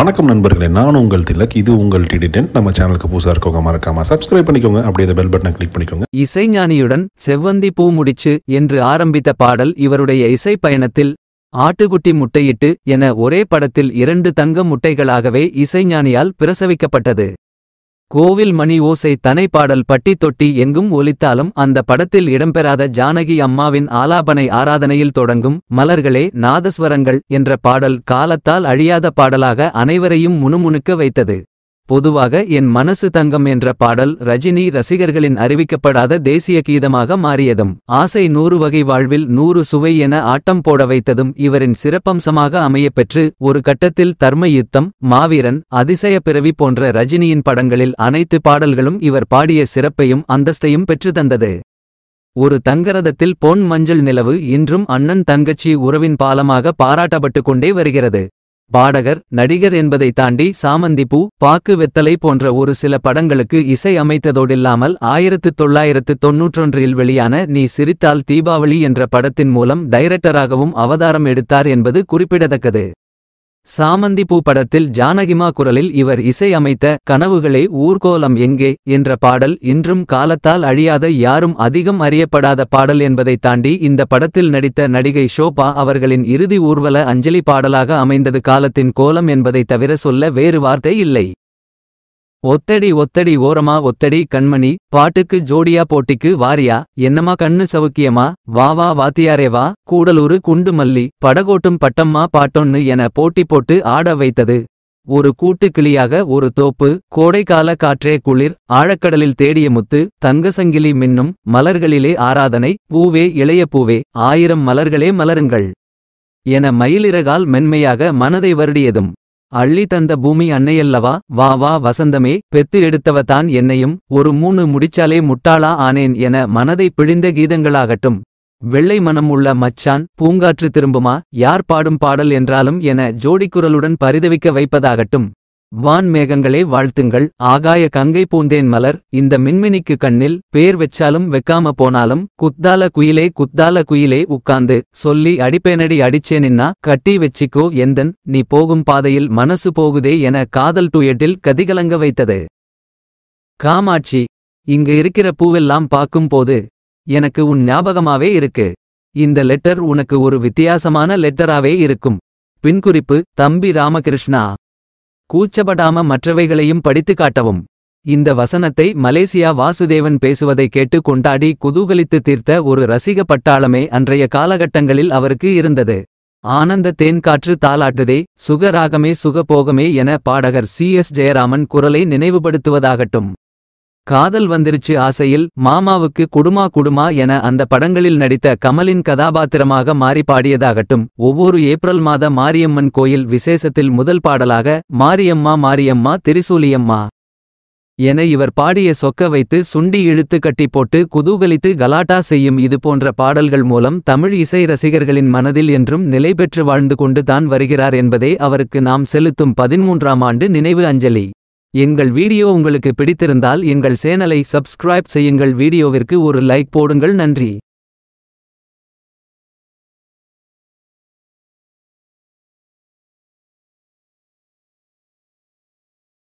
வணக்கம் நண்பர்களே நான் உங்கள் திலக். இது உங்கள் டிடிடென்ட் நம்ம சேனலுக்கு புதுசாக இருக்கவங்க மறக்காம சப்ஸ்கிரைப் பண்ணிக்கோங்க. அப்படியே இந்த பெல் பட்டனை கிளிக் பண்ணிக்கோங்க. இசைஞானியுடன் செவ்வந்தி பூ முடிச்சு என்று ஆரம்பித்த பாடல் இவருடைய இசை பயணத்தில் ஆட்டுக்குட்டி முட்டையிட்டு என ஒரே படத்தில் இரண்டு தங்க முட்டைகளாகவே இசைஞானியால் பிரசவிக்கப்பட்டது. கோவில் மணி ஓசை தனை பாடல் பட்டி தொட்டி எங்கும் ஒலித்தாலும் அந்த படத்தில் இடம்பெறாத ஜானகி அம்மாவின் ஆலாபனை ஆராதனையில் தொடங்கும் மலர்களே நாதஸ்வரங்கள் என்ற பாடல் காலத்தால் அழியாத பாடலாக அனைவரையும் முணுமுணுக்க வைத்தது. பொதுவாக என் மனசு தங்கம் என்ற பாடல் ரஜினி ரசிகர்களின் அறிவிக்கப்படாத தேசிய கீதமாக மாறியதும் ஆசை நூறு வகை வாழ்வில் நூறு சுவை என ஆட்டம் போட வைத்ததும் இவரின் சிறப்பம்சமாக அமையப்பெற்று ஒரு கட்டத்தில் தர்ம யுத்தம் மாவீரன் அதிசய பிறவி போன்ற ரஜினியின் படங்களில் அனைத்து பாடல்களும் இவர் பாடிய சிறப்பையும் அந்தஸ்தையும் பெற்று தந்தது. ஒரு தங்கரதத்தில் பொன் மஞ்சள் நிலவு இன்றும் அண்ணன் தங்கச்சி உறவின் பாலமாக பாராட்டப்பட்டு கொண்டே வருகிறது. பாடகர் நடிகர் என்பதை தாண்டி சாமந்திப்பூ பாக்கு வெத்தலை போன்ற ஒரு சில படங்களுக்கு இசை அமைத்ததோடில்லாமல் ஆயிரத்து தொள்ளாயிரத்து தொன்னூற்றொன்றில் வெளியான நீ சிரித்தால் தீபாவளி என்ற படத்தின் மூலம் டைரக்டராகவும் அவதாரம் எடுத்தார் என்பது குறிப்பிடத்தக்கது. சாமந்திப்பூ படத்தில் ஜானகிமா குரலில் இவர் இசை அமைத்த கனவுகளே ஊர்கோலம் எங்கே என்ற பாடல் இன்றும் காலத்தால் அழியாத யாரும் அதிகம் அறியப்படாத பாடல் என்பதை தாண்டி இந்த படத்தில் நடித்த நடிகை ஷோபா அவர்களின் இறுதி ஊர்வல அஞ்சலி பாடலாக அமைந்தது காலத்தின் கோலம் என்பதை தவிர சொல்ல வேறு வார்த்தை இல்லை. ஒத்தடி ஒத்தடி ஓரமா ஒத்தடி கண்மணி பாட்டுக்கு ஜோடியா போட்டிக்கு வாரியா என்னமா கண்ணு சவுக்கியமா வா வா வாத்தியாரே வா கூடலூரு குண்டு மல்லி படகோட்டும் பட்டம்மா பாட்டொன்னு என போட்டி போட்டு ஆட வைத்தது. ஒரு கூட்டு கிளியாக ஒரு தோப்பு கோடைக்கால காற்றே குளிர் ஆழக்கடலில் தேடிய முத்து தங்கசங்கிலி மின்னும் மலர்களிலே ஆராதனை பூவே இளைய பூவே ஆயிரம் மலர்களே மலருங்கள். என மயிலிறகால் மென்மையாக மனதை வருடியதும். அள்ளி தந்த பூமி அன்னையல்லவா? வா வா வசந்தமே பெத்து எடுத்தவ தான் என்னையும் ஒரு மூணு முடிச்சாலே முட்டாளா ஆனேன் என மனதை பிழிந்த கீதங்களாகட்டும். வெள்ளை மனம் உள்ள மச்சான் பூங்காற்று திரும்புமா? யார் பாடும் பாடல் என்றாலும் என ஜோடிக்குரலுடன் பரிதவிக்க வைப்பதாகட்டும். வான் மேகங்களே வாழ்த்துங்கள். ஆகாய கங்கை பூந்தேன் மலர் இந்த மின்மினிக்கு கண்ணில் பேர் வெச்சாலும் வெக்காம போனாலும் குத்தால குயிலே குத்தால குயிலே உட்காந்து சொல்லி அடிப்பேனடி அடிச்சேனின்னா கட்டி வெச்சிக்கோ எந்தன் நீ போகும் பாதையில் மனசு போகுதே என காதல் டூயட்டில் கதிகலங்க வைத்தது. காமாட்சி இங்க இருக்கிற பூவெல்லாம் பார்க்கும்போது எனக்கு உன் ஞாபகமாவே இருக்கு. இந்த லெட்டர் உனக்கு ஒரு வித்தியாசமான லெட்டராவே இருக்கும். பின்குறிப்பு தம்பி ராமகிருஷ்ணா. கூச்சப்படாம மற்றவைகளையும் படித்து காட்டவும். இந்த வசனத்தை மலேசியா வாசுதேவன் பேசுவதை கேட்டு கொண்டாடி குதூகலித்து தீர்த்த ஒரு ரசிக பட்டாளமே அன்றைய காலகட்டங்களில் அவருக்கு இருந்தது. ஆனந்த தேன்காற்று தாலாட்டுதே சுகராகமே சுகபோகமே என பாடகர் சி எஸ் ஜெயராமன் குரலை நினைவுபடுத்துவதாகட்டும். காதல் வந்திருச்சு ஆசையில் மாமாவுக்கு குடுமா குடுமா என அந்த படங்களில் நடித்த கமலின் கதாபாத்திரமாக மாறி பாடியதாகட்டும். ஒவ்வொரு ஏப்ரல் மாத மாரியம்மன் கோயில் விசேஷத்தில் முதல் பாடலாக மாரியம்மா மாரியம்மா திரிசூலியம்மா என இவர் பாடிய சொக்க வைத்து சுண்டி இழுத்து கட்டி போட்டு குதூகலித்து கலாட்டா செய்யும் இது போன்ற பாடல்கள் மூலம் தமிழ் இசை ரசிகர்களின் மனதில் என்றும் நிலை பெற்று வாழ்ந்து கொண்டு தான் வருகிறார் என்பதே அவருக்கு நாம் செலுத்தும் பதிமூன்றாம் ஆண்டு நினைவு அஞ்சலி. எங்கள் வீடியோ உங்களுக்கு பிடித்திருந்தால் எங்கள் சேனலை சப்ஸ்கிரைப் செய்யுங்கள். வீடியோவிற்கு ஒரு லைக் போடுங்கள். நன்றி.